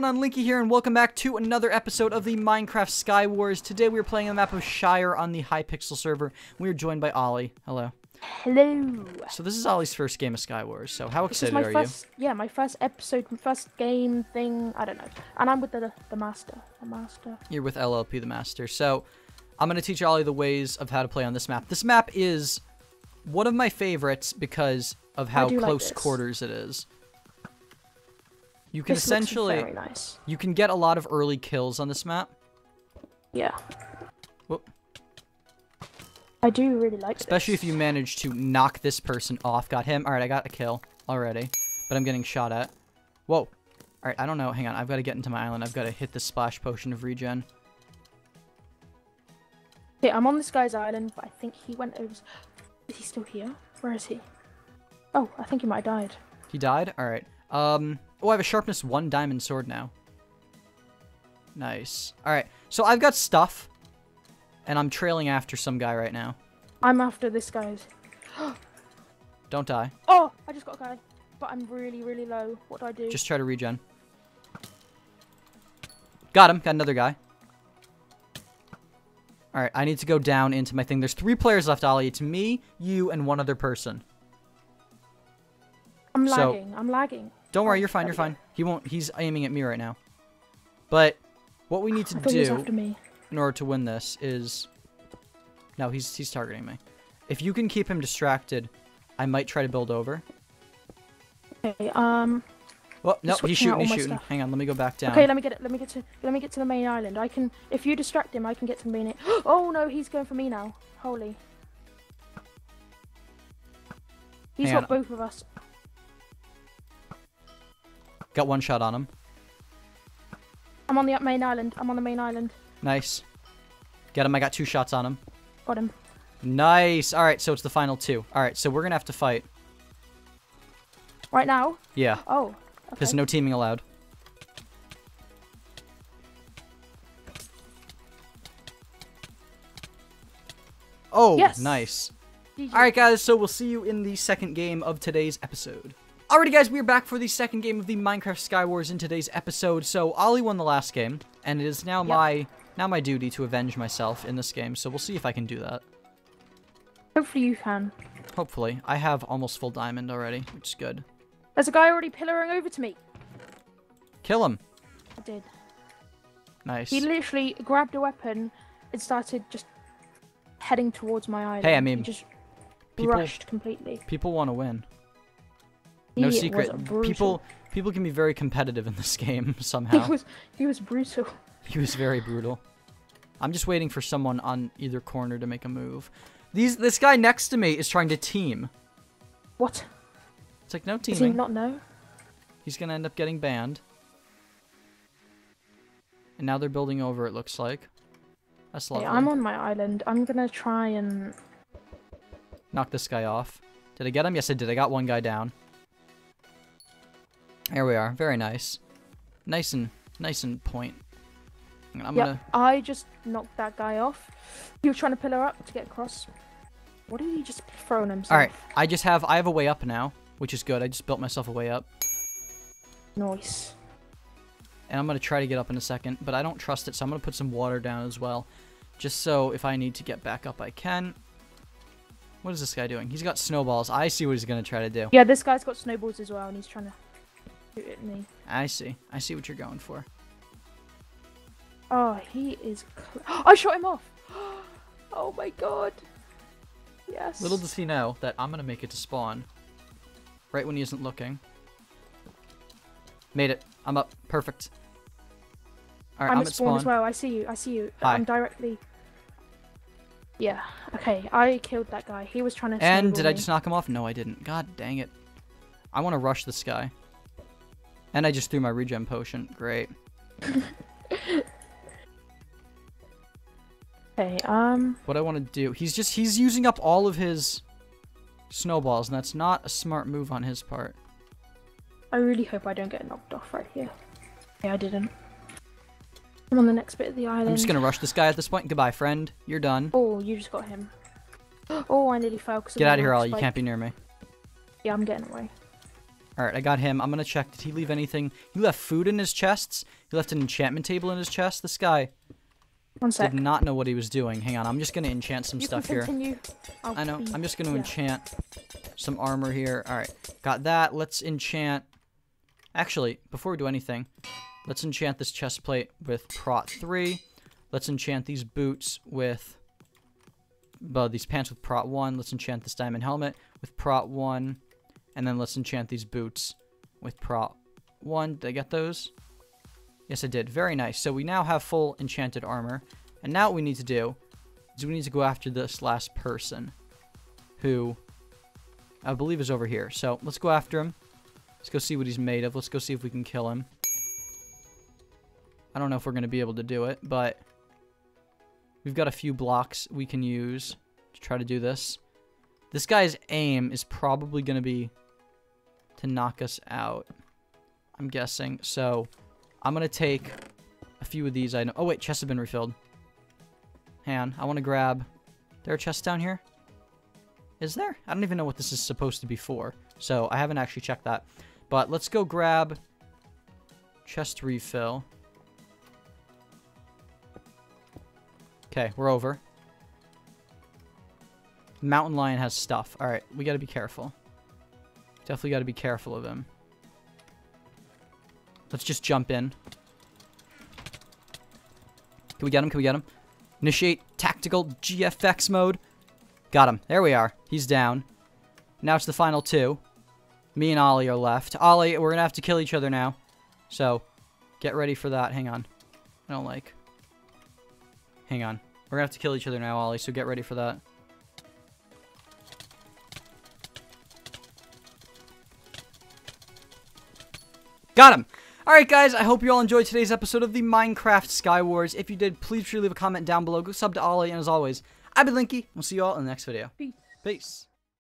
going on? Linky here, and welcome back to another episode of the Minecraft Sky Wars. Today we are playing the map of Shire on the Hypixel server. We are joined by Ollie. Hello. Hello. So this is Ollie's first game of Sky Wars. So how excited my are first, yeah, my first episode, my first game thing. I don't know, and I'm with the the master, the master. you? You're with LLP the Master. So I'm going to teach Ollie the ways of how to play on this map. This map is one of my favorites because of how do like close quarters it is. You can This essentially very nice. you can get a lot of early kills on this map. Yeah. Whoop. I do really like Especially if you manage to knock this person off. Got him. All right, I got a kill already, but I'm getting shot at. Whoa. All right, I don't know. Hang on. I've got to get into my island. I've got to hit the splash potion of regen. Okay, I'm on this guy's island, but I think he went over. Is he still here? Where is he? Oh, I think he might have died. He died? All right. Um. Oh, I have a sharpness 1 diamond sword now. Nice. All right. So I've got stuff, and I'm trailing after some guy right now. I'm after this guy's. Don't die. Oh, I just got a guy, but I'm really, really low. What do I do? Just try to regen. Got him. Got another guy. All right, I need to go down into my thing. There's three players left, Ollie. It's me, you, and one other person. I'm so- lagging. I'm lagging. Don't worry, Oh, you're fine. You're fine. He won't. He's aiming at me right now. But what we need to I thought he was do in order to win this is, no, he's he's targeting me. If you can keep him distracted, I might try to build over. Okay. Um. Well, no, he's shooting. He's shooting. stuff. Hang on, let me go back down. Okay, let me get it. Let me get to. Let me get to the main island. I can. If you distract him, I can get to the main. Oh no, he's going for me now. Holy. He's Hang got on. both of us. Got one shot on him. I'm on the main island. I'm on the main island. Nice. Get him. I got two shots on him. Got him. Nice. All right, so it's the final two. All right, so we're gonna have to fight. Right now. Yeah, Oh. there's Okay. no teaming allowed. Oh, Yes. nice. All right, guys, so we'll see you in the second game of today's episode. Alrighty, guys, we are back for the second game of the Minecraft Sky Wars in today's episode. So Ollie won the last game, and it is now Yep. my now my duty to avenge myself in this game. So we'll see if I can do that. Hopefully you can. Hopefully, I have almost full diamond already, which is good. There's a guy already pillaring over to me. Kill him. I did. Nice. He literally grabbed a weapon and started just heading towards my island. Hey, I mean, he just people- rushed completely. People want to win. No He was secret. People people can be very competitive in this game somehow. He was he was brutal. He was very brutal. I'm just waiting for someone on either corner to make a move. These this guy next to me is trying to team. What? It's like no teaming. Does he not know? He's gonna end up getting banned. And now they're building over. It looks like. That's Hey. I'm on my island. I'm gonna try and Knock this guy off. Did I get him? Yes, I did. I got one guy down. There we are. Very nice. Nice and nice and point. And I'm Yep, gonna. I just knocked that guy off. He was trying to pillar up to get across. What did he just throw on himself? All right. I just have. I have a way up now, which is good. I just built myself a way up, Nice. and I'm gonna try to get up in a second, but I don't trust it, so I'm gonna put some water down as well, just so if I need to get back up, I can. What is this guy doing? He's got snowballs. I see what he's gonna try to do. Yeah, this guy's got snowballs as well, and he's trying to shoot at me. I see. I see what you're going for. Oh, he is. I shot him off. Oh my god. Yes. Little does he know that I'm gonna make it to spawn. Right when he isn't looking. Made it. I'm up. Perfect. Alright, I'm, I'm, at spawn, as well. I see you. I see you. Hi. I'm directly. Yeah. Okay. I killed that guy. He was trying to. And did I just knock him off? No, I didn't. God dang it. I want to rush this guy. And I just threw my regen potion. Great. Okay. Um. What I want to do... He's just... He's using up all of his snowballs, and that's not a smart move on his part. I really hope I don't get knocked off right here. Yeah, I didn't. I'm on the next bit of the island. I'm just going to rush this guy at this point. Goodbye, friend. You're done. Oh, you just got him. Oh, I nearly fell. Get out of here, all. You can't be near me. Yeah, I'm getting away. Alright, I got him. I'm gonna check. Did he leave anything? He left food in his chests. He left an enchantment table in his chest. This guy One sec. did not know what he was doing. Hang on, I'm just gonna enchant some you stuff can here. continue. I'll I know. be- I'm just gonna yeah. enchant some armor here. Alright, got that. Let's enchant... Actually, before we do anything, let's enchant this chest plate with Prot 3. Let's enchant these boots with... Uh, these pants with Prot 1. Let's enchant this diamond helmet with Prot 1. And then let's enchant these boots with Prot 1. Did I get those? Yes, I did. Very nice. So we now have full enchanted armor. And now what we need to do is we need to go after this last person who I believe is over here. So let's go after him. Let's go see what he's made of. Let's go see if we can kill him. I don't know if we're going to be able to do it, but we've got a few blocks we can use to try to do this. This guy's aim is probably going to be to knock us out. I'm guessing. So I'm going to take a few of these items. Oh, wait. Chests have been refilled. Hang on. I want to grab... There are chests down here? Is there? I don't even know what this is supposed to be for. So I haven't actually checked that. But let's go grab chest refill. Okay, we're over. Mountain lion has stuff. All right, we got to be careful. Definitely got to be careful of him. Let's just jump in. Can we get him? Can we get him? Initiate tactical GFX mode. Got him. There we are. He's down. Now it's the final two. Me and Ollie are left. Ollie, we're going to have to kill each other now. So, get ready for that. Hang on. I don't like. Hang on. We're going to have to kill each other now, Ollie, so get ready for that. Got him! Alright guys, I hope you all enjoyed today's episode of the Minecraft Sky Wars. If you did, please sure leave a comment down below. Go sub to Ollie, and as always, I've been Linky. We'll see you all in the next video. Peace. Peace.